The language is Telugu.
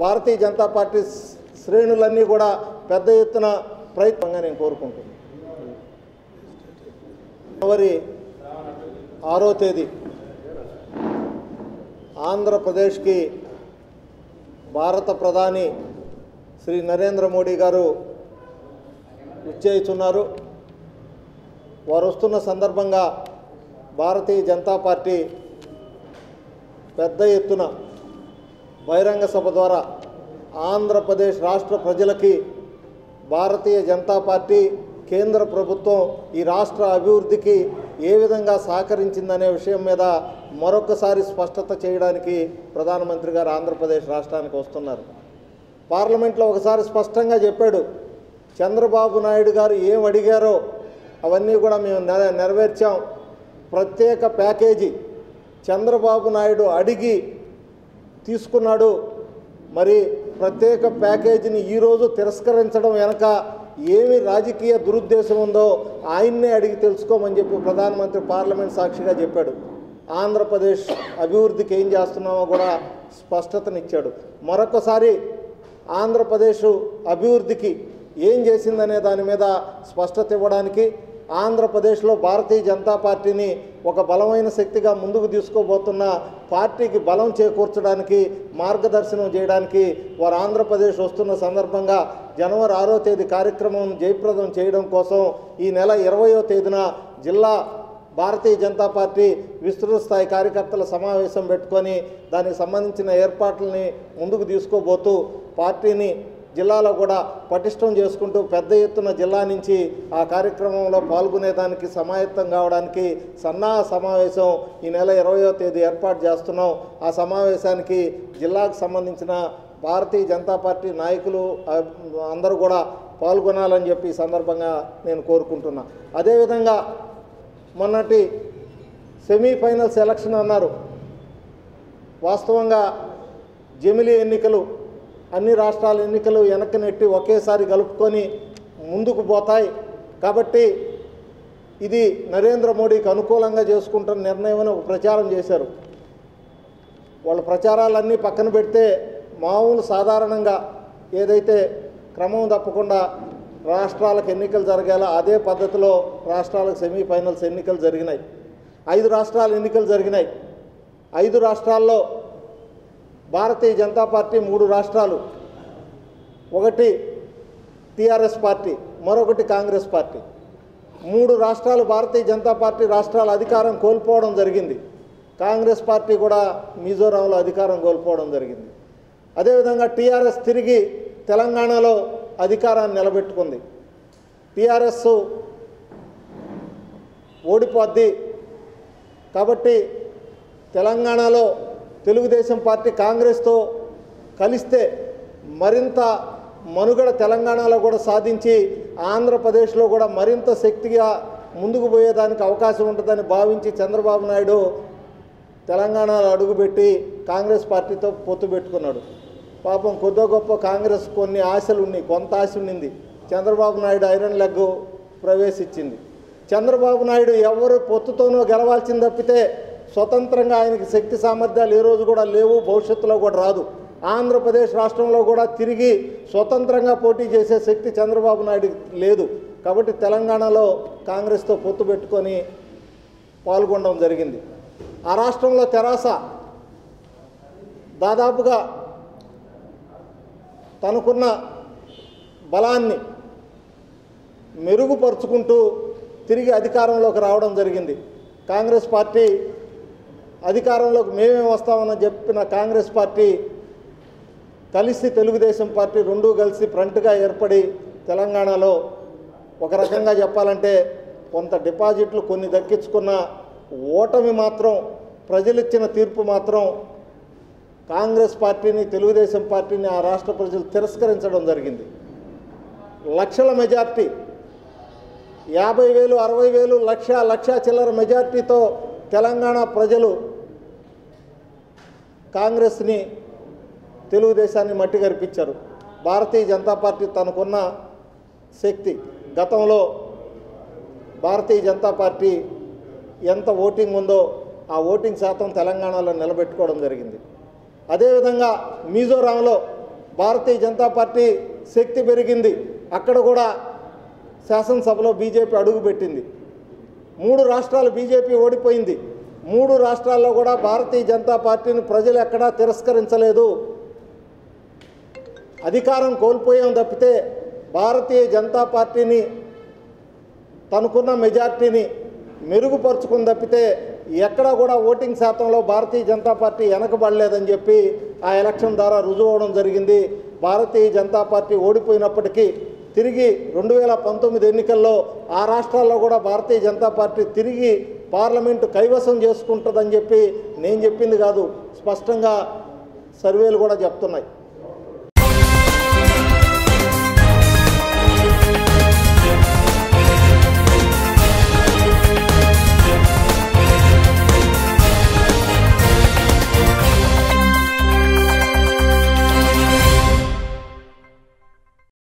భారతీయ జనతా పార్టీ శ్రేణులన్నీ కూడా పెద్ద ఎత్తున ప్రయత్నంగా నేను కోరుకుంటున్నాను. జనవరి ఆరో తేదీ ఆంధ్రప్రదేశ్కి భారత ప్రధాని శ్రీ నరేంద్ర మోడీ గారు విచ్చేస్తున్నారు వారు వస్తున్న సందర్భంగా భారతీయ జనతా పార్టీ పెద్ద ఎత్తున బహిరంగ సభ ద్వారా ఆంధ్రప్రదేశ్ రాష్ట్ర ప్రజలకి భారతీయ జనతా పార్టీ కేంద్ర ప్రభుత్వం ఈ రాష్ట్ర అభివృద్ధికి ఏ విధంగా సహకరించిందనే విషయం మీద మరొకసారి స్పష్టత చేయడానికి ప్రధానమంత్రి గారు ఆంధ్రప్రదేశ్ రాష్ట్రానికి వస్తున్నారు. పార్లమెంట్లో ఒకసారి స్పష్టంగా చెప్పాడు చంద్రబాబు నాయుడు గారు ఏం అడిగారో అవన్నీ కూడా మేము నెరవేర్చాం. ప్రత్యేక ప్యాకేజీ చంద్రబాబు నాయుడు అడిగి తీసుకున్నాడు. మరి ప్రత్యేక ప్యాకేజీని ఈరోజు తిరస్కరించడం వెనక ఏమి రాజకీయ దురుద్దేశం ఉందో ఆయన్నే అడిగి తెలుసుకోమని చెప్పి ప్రధానమంత్రి పార్లమెంట్ సాక్షిగా చెప్పాడు. ఆంధ్రప్రదేశ్ అభివృద్ధికి ఏం చేస్తున్నామో కూడా స్పష్టతనిచ్చాడు. మరొకసారి ఆంధ్రప్రదేశ్ అభివృద్ధికి ఏం చేసిందనే దాని మీద స్పష్టత ఇవ్వడానికి ఆంధ్రప్రదేశ్లో భారతీయ జనతా పార్టీని ఒక బలమైన శక్తిగా ముందుకు తీసుకోబోతున్న పార్టీకి బలం చేకూర్చడానికి మార్గదర్శనం చేయడానికి వారు ఆంధ్రప్రదేశ్ వస్తున్న సందర్భంగా జనవరి ఆరో తేదీ కార్యక్రమం జయప్రదం చేయడం కోసం ఈ నెల ఇరవయో తేదీన జిల్లా భారతీయ జనతా పార్టీ విస్తృత స్థాయి కార్యకర్తల సమావేశం పెట్టుకొని దానికి సంబంధించిన ఏర్పాట్లని ముందుకు తీసుకోబోతూ పార్టీని జిల్లాలో కూడా పటిష్టం చేసుకుంటూ పెద్ద ఎత్తున జిల్లా నుంచి ఆ కార్యక్రమంలో పాల్గొనేదానికి సమాయత్తం కావడానికి సన్నాహ సమావేశం ఈ నెల ఇరవయో తేదీ ఏర్పాటు చేస్తున్నాం. ఆ సమావేశానికి జిల్లాకు సంబంధించిన భారతీయ జనతా పార్టీ నాయకులు అందరూ కూడా పాల్గొనాలని చెప్పి సందర్భంగా నేను కోరుకుంటున్నా. అదేవిధంగా మొన్నటి సెమీఫైనల్స్ ఎలక్షన్ అన్నారు. వాస్తవంగా జమిలీ ఎన్నికలు అన్ని రాష్ట్రాల ఎన్నికలు వెనక్కి నెట్టి ఒకేసారి కలుపుకొని ముందుకు పోతాయి. కాబట్టి ఇది నరేంద్ర మోడీకి అనుకూలంగా చేసుకుంటున్న నిర్ణయం అని ఒక ప్రచారం చేశారు. వాళ్ళ ప్రచారాలన్నీ పక్కన పెడితే మామూలు సాధారణంగా ఏదైతే క్రమం తప్పకుండా రాష్ట్రాలకు ఎన్నికలు జరిగేలా అదే పద్ధతిలో రాష్ట్రాలకు సెమీఫైనల్స్ ఎన్నికలు జరిగినాయి. ఐదు రాష్ట్రాల ఎన్నికలు జరిగినాయి. ఐదు రాష్ట్రాల్లో భారతీయ జనతా పార్టీ మూడు రాష్ట్రాలు. ఒకటి టీఆర్ఎస్ పార్టీ మరొకటి కాంగ్రెస్ పార్టీ. మూడు రాష్ట్రాలు భారతీయ జనతా పార్టీ రాష్ట్రాల అధికారం కోల్పోవడం జరిగింది. కాంగ్రెస్ పార్టీ కూడా మిజోరాంలో అధికారం కోల్పోవడం జరిగింది. అదేవిధంగా టీఆర్ఎస్ తిరిగి తెలంగాణలో అధికారాన్ని నిలబెట్టుకుంది. టీఆర్ఎస్ ఓడిపోద్ది. కాబట్టి తెలంగాణలో తెలుగుదేశం పార్టీ కాంగ్రెస్తో కలిస్తే మరింత మనుగడ తెలంగాణలో కూడా సాధించి ఆంధ్రప్రదేశ్లో కూడా మరింత శక్తిగా ముందుకు పోయేదానికి అవకాశం ఉంటుందని భావించి చంద్రబాబు నాయుడు తెలంగాణలో అడుగుపెట్టి కాంగ్రెస్ పార్టీతో పొత్తు పెట్టుకున్నాడు. పాపం కొద్ది గొప్ప కాంగ్రెస్ కొన్ని ఆశలు ఉన్నాయి కొంత ఆశ ఉండింది. చంద్రబాబు నాయుడు ఐరన్ లెగ్ ప్రవేశించింది. చంద్రబాబు నాయుడు ఎవరు పొత్తుతోనో గెలవాల్సింది తప్పితే స్వతంత్రంగా ఆయనకి శక్తి సామర్థ్యాలు ఏ రోజు కూడా లేవు భవిష్యత్తులో కూడా రాదు. ఆంధ్రప్రదేశ్ రాష్ట్రంలో కూడా తిరిగి స్వతంత్రంగా పోటీ చేసే శక్తి చంద్రబాబు నాయుడు లేదు. కాబట్టి తెలంగాణలో కాంగ్రెస్తో పొత్తు పెట్టుకొని పాల్గొనడం జరిగింది. ఆ రాష్ట్రంలో తెరాస దాదాపుగా తనకున్న బలాన్ని మెరుగుపరుచుకుంటూ తిరిగి అధికారంలోకి రావడం జరిగింది. కాంగ్రెస్ పార్టీ అధికారంలోకి మేమే వస్తామని చెప్పిన కాంగ్రెస్ పార్టీ కలిసి తెలుగుదేశం పార్టీ రెండూ కలిసి ఫ్రంట్గా ఏర్పడి తెలంగాణలో ఒక రకంగా చెప్పాలంటే కొంత డిపాజిట్లు కొన్ని దక్కించుకున్న ఓటమి మాత్రం ప్రజలిచ్చిన తీర్పు మాత్రం కాంగ్రెస్ పార్టీని తెలుగుదేశం పార్టీని ఆ రాష్ట్ర ప్రజలు తిరస్కరించడం జరిగింది. లక్షల మెజార్టీ. యాభై వేలు అరవై వేలు లక్ష లక్ష చిల్లర మెజార్టీతో తెలంగాణ ప్రజలు కాంగ్రెస్ని తెలుగుదేశాన్ని మట్టి కరిపించారు భారతీయ జనతా పార్టీ తనకున్న శక్తి. గతంలో భారతీయ జనతా పార్టీ ఎంత ఓటింగ్ ఉందో ఆ ఓటింగ్ శాతం తెలంగాణలో నిలబెట్టుకోవడం జరిగింది. అదేవిధంగా మిజోరాంలో భారతీయ జనతా పార్టీ శక్తి పెరిగింది. అక్కడ కూడా శాసనసభలో బీజేపీ అడుగుపెట్టింది. మూడు రాష్ట్రాలు బీజేపీ ఓడిపోయింది. మూడు రాష్ట్రాల్లో కూడా భారతీయ జనతా పార్టీని ప్రజలు ఎక్కడా తిరస్కరించలేదు. అధికారం కోల్పోయాం తప్పితే భారతీయ జనతా పార్టీని తనకున్న మెజార్టీని మెరుగుపరుచుకుని తప్పితే ఎక్కడా కూడా ఓటింగ్ శాతంలో భారతీయ జనతా పార్టీ వెనకబడలేదని చెప్పి ఆ ఎలక్షన్ ద్వారా రుజువు అవడం జరిగింది. భారతీయ జనతా పార్టీ ఓడిపోయినప్పటికీ తిరిగి రెండు వేల పంతొమ్మిది ఎన్నికల్లో ఆ రాష్ట్రాల్లో కూడా భారతీయ జనతా పార్టీ తిరిగి పార్లమెంటు కైవసం చేసుకుంటుందని చెప్పి నేను చెప్పింది కాదు. స్పష్టంగా సర్వేలు కూడా చెప్తున్నాయి.